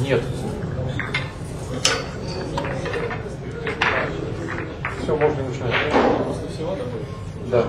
Нет. Все, можно начинать. После всего такой? Да.